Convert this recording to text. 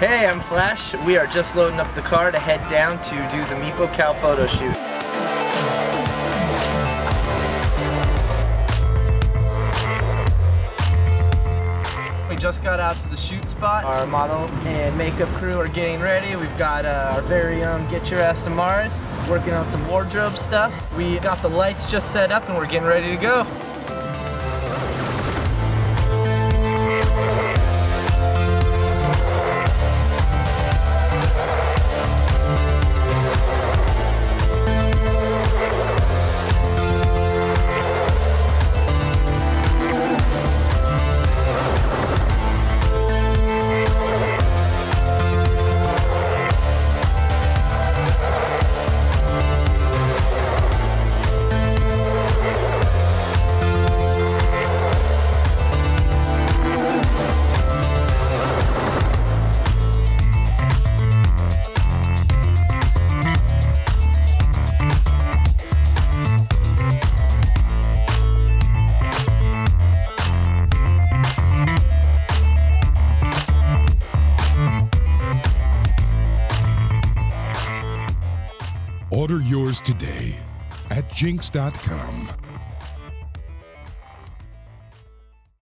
Hey, I'm Flash. We are just loading up the car to head down to do the Meepo Cowl photo shoot. We just got out to the shoot spot. Our model and makeup crew are getting ready. We've got uh, our very own Get Your Ass to Mars working on some wardrobe stuff. We got the lights just set up and we're getting ready to go. Order yours today at jinx.com.